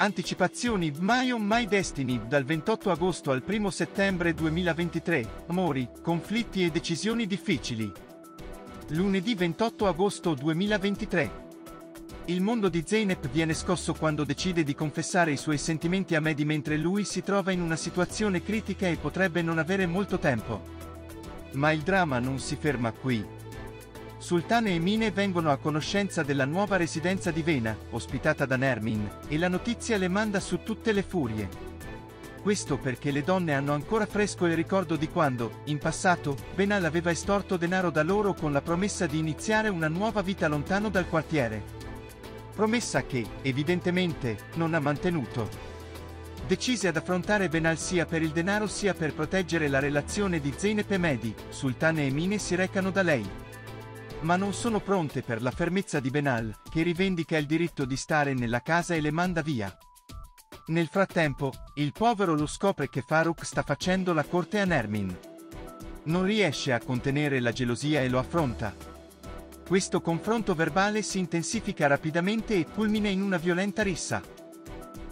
Anticipazioni My on My Destiny dal 28 agosto al 1 settembre 2023. Amori, conflitti e decisioni difficili. Lunedì 28 agosto 2023. Il mondo di Zeynep viene scosso quando decide di confessare i suoi sentimenti a Mehdi mentre lui si trova in una situazione critica e potrebbe non avere molto tempo. Ma il dramma non si ferma qui. Sultane e Mine vengono a conoscenza della nuova residenza di Vena, ospitata da Nermin, e la notizia le manda su tutte le furie. Questo perché le donne hanno ancora fresco il ricordo di quando, in passato, Benal aveva estorto denaro da loro con la promessa di iniziare una nuova vita lontano dal quartiere. Promessa che, evidentemente, non ha mantenuto. Decise ad affrontare Benal sia per il denaro sia per proteggere la relazione di Zeynep e Mehdi, Sultane e Mine si recano da lei ma non sono pronte per la fermezza di Benal, che rivendica il diritto di stare nella casa e le manda via. Nel frattempo, il povero lo scopre che Farouk sta facendo la corte a Nermin. Non riesce a contenere la gelosia e lo affronta. Questo confronto verbale si intensifica rapidamente e culmina in una violenta rissa.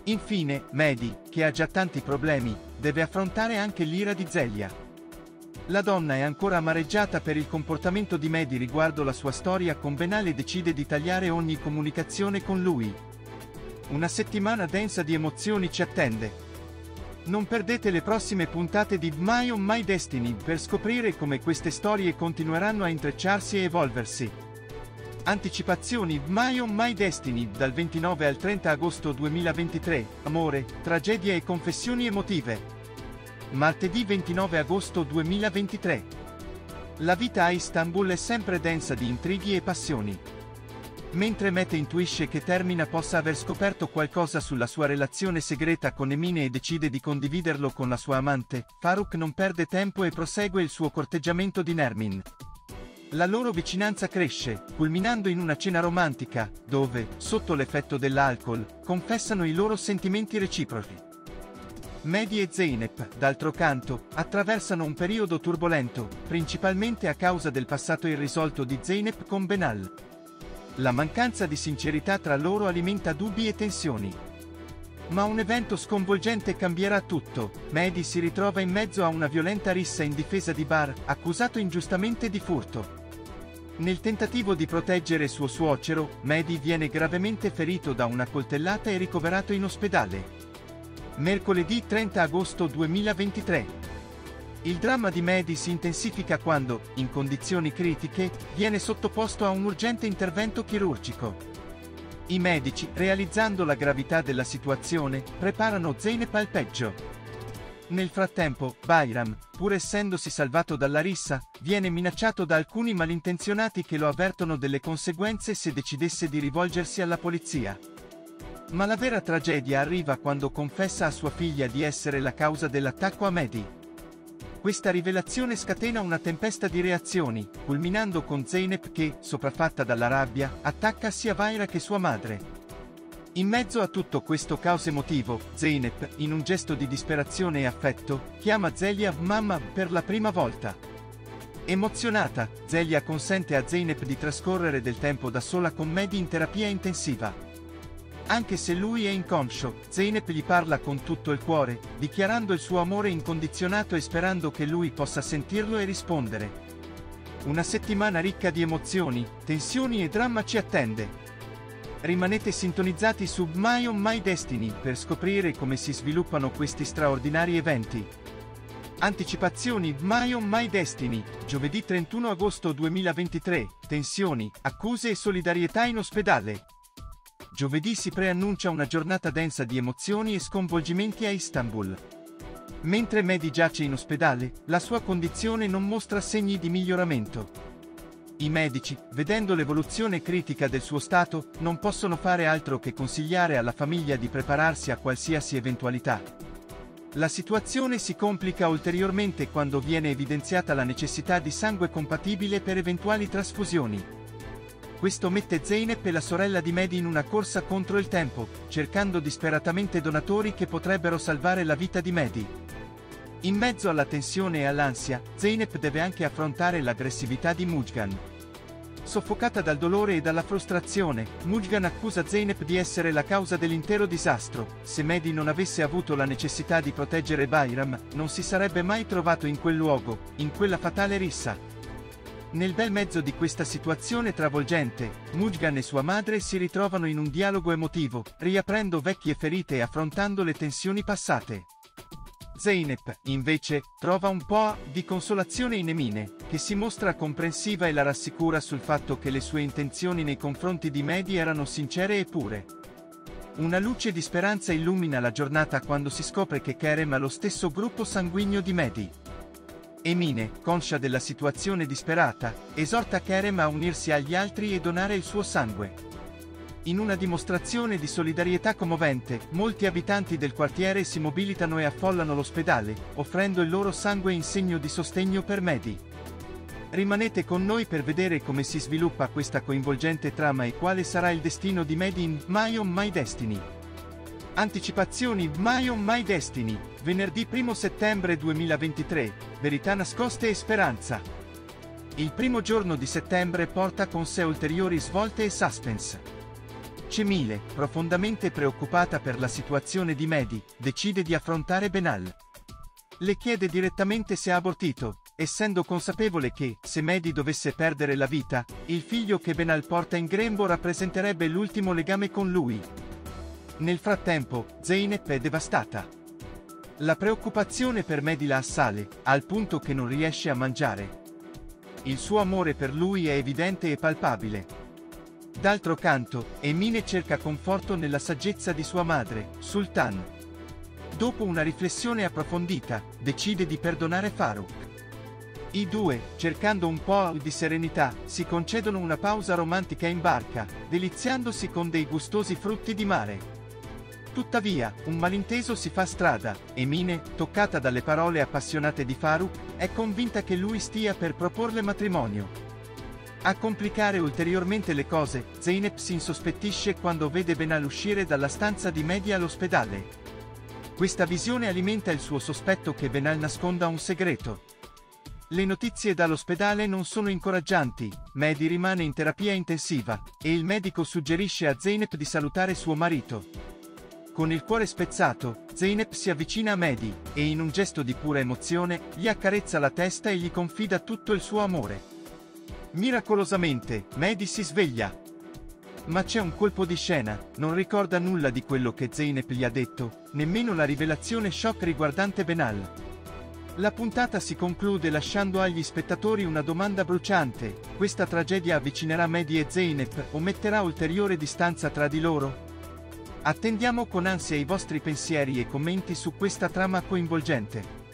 Infine, Mehdi, che ha già tanti problemi, deve affrontare anche l'ira di Zelia. La donna è ancora amareggiata per il comportamento di Mehdi riguardo la sua storia con Benal e decide di tagliare ogni comunicazione con lui. Una settimana densa di emozioni ci attende. Non perdete le prossime puntate di My on My Destiny per scoprire come queste storie continueranno a intrecciarsi e evolversi. Anticipazioni My on My Destiny dal 29 al 30 agosto 2023. Amore, tragedia e confessioni emotive. Martedì 29 agosto 2023. La vita a Istanbul è sempre densa di intrighi e passioni. Mentre Mete intuisce che Termina possa aver scoperto qualcosa sulla sua relazione segreta con Emine e decide di condividerlo con la sua amante, Faruk non perde tempo e prosegue il suo corteggiamento di Nermin. La loro vicinanza cresce, culminando in una cena romantica, dove, sotto l'effetto dell'alcol, confessano i loro sentimenti reciproci. Mehdi e Zeynep, d'altro canto, attraversano un periodo turbolento, principalmente a causa del passato irrisolto di Zeynep con Benal. La mancanza di sincerità tra loro alimenta dubbi e tensioni. Ma un evento sconvolgente cambierà tutto. Mehdi si ritrova in mezzo a una violenta rissa in difesa di Bar, accusato ingiustamente di furto. Nel tentativo di proteggere suo suocero, Mehdi viene gravemente ferito da una coltellata e ricoverato in ospedale. Mercoledì 30 agosto 2023. Il dramma di Mehdi si intensifica quando, in condizioni critiche, viene sottoposto a un urgente intervento chirurgico. I medici, realizzando la gravità della situazione, preparano Zeynep al peggio. Nel frattempo, Bayram, pur essendosi salvato dalla rissa, viene minacciato da alcuni malintenzionati che lo avvertono delle conseguenze se decidesse di rivolgersi alla polizia. Ma la vera tragedia arriva quando confessa a sua figlia di essere la causa dell'attacco a Mehdi. Questa rivelazione scatena una tempesta di reazioni, culminando con Zeynep che, sopraffatta dalla rabbia, attacca sia Vaira che sua madre. In mezzo a tutto questo caos emotivo, Zeynep, in un gesto di disperazione e affetto, chiama Zelia mamma per la prima volta. Emozionata, Zelia consente a Zeynep di trascorrere del tempo da sola con Mehdi in terapia intensiva. Anche se lui è inconscio, Zeynep gli parla con tutto il cuore, dichiarando il suo amore incondizionato e sperando che lui possa sentirlo e rispondere. Una settimana ricca di emozioni, tensioni e dramma ci attende. Rimanete sintonizzati su My on My Destiny per scoprire come si sviluppano questi straordinari eventi. Anticipazioni My on My Destiny, giovedì 31 agosto 2023, tensioni, accuse e solidarietà in ospedale. Giovedì si preannuncia una giornata densa di emozioni e sconvolgimenti a Istanbul. Mentre Mehdi giace in ospedale, la sua condizione non mostra segni di miglioramento. I medici, vedendo l'evoluzione critica del suo stato, non possono fare altro che consigliare alla famiglia di prepararsi a qualsiasi eventualità. La situazione si complica ulteriormente quando viene evidenziata la necessità di sangue compatibile per eventuali trasfusioni. Questo mette Zeynep e la sorella di Mehdi in una corsa contro il tempo, cercando disperatamente donatori che potrebbero salvare la vita di Mehdi. In mezzo alla tensione e all'ansia, Zeynep deve anche affrontare l'aggressività di Mujgan. Soffocata dal dolore e dalla frustrazione, Mujgan accusa Zeynep di essere la causa dell'intero disastro. Se Mehdi non avesse avuto la necessità di proteggere Bayram, non si sarebbe mai trovato in quel luogo, in quella fatale rissa. Nel bel mezzo di questa situazione travolgente, Mujgan e sua madre si ritrovano in un dialogo emotivo, riaprendo vecchie ferite e affrontando le tensioni passate. Zeynep, invece, trova un po' di consolazione in Emine, che si mostra comprensiva e la rassicura sul fatto che le sue intenzioni nei confronti di Mehdi erano sincere e pure. Una luce di speranza illumina la giornata quando si scopre che Kerem ha lo stesso gruppo sanguigno di Mehdi. Emine, conscia della situazione disperata, esorta Kerem a unirsi agli altri e donare il suo sangue. In una dimostrazione di solidarietà commovente, molti abitanti del quartiere si mobilitano e affollano l'ospedale, offrendo il loro sangue in segno di sostegno per Mehdi. Rimanete con noi per vedere come si sviluppa questa coinvolgente trama e quale sarà il destino di Mehdi in My on My Destiny. Anticipazioni My on My Destiny, venerdì 1 settembre 2023, verità nascoste e speranza. Il primo giorno di settembre porta con sé ulteriori svolte e suspense. Cemile, profondamente preoccupata per la situazione di Mehdi, decide di affrontare Benal. Le chiede direttamente se ha abortito, essendo consapevole che, se Mehdi dovesse perdere la vita, il figlio che Benal porta in grembo rappresenterebbe l'ultimo legame con lui. Nel frattempo, Zeynep è devastata. La preoccupazione per Mehdi la assale, al punto che non riesce a mangiare. Il suo amore per lui è evidente e palpabile. D'altro canto, Emine cerca conforto nella saggezza di sua madre, Sultan. Dopo una riflessione approfondita, decide di perdonare Faruk. I due, cercando un po' di serenità, si concedono una pausa romantica in barca, deliziandosi con dei gustosi frutti di mare. Tuttavia, un malinteso si fa strada, e Mine, toccata dalle parole appassionate di Faruk, è convinta che lui stia per proporle matrimonio. A complicare ulteriormente le cose, Zeynep si insospettisce quando vede Benal uscire dalla stanza di Media all'ospedale. Questa visione alimenta il suo sospetto che Benal nasconda un segreto. Le notizie dall'ospedale non sono incoraggianti, Mehdi rimane in terapia intensiva, e il medico suggerisce a Zeynep di salutare suo marito. Con il cuore spezzato, Zeynep si avvicina a Mehdi, e in un gesto di pura emozione, gli accarezza la testa e gli confida tutto il suo amore. Miracolosamente, Mehdi si sveglia. Ma c'è un colpo di scena, non ricorda nulla di quello che Zeynep gli ha detto, nemmeno la rivelazione shock riguardante Benal. La puntata si conclude lasciando agli spettatori una domanda bruciante, questa tragedia avvicinerà Mehdi e Zeynep o metterà ulteriore distanza tra di loro? Attendiamo con ansia i vostri pensieri e commenti su questa trama coinvolgente.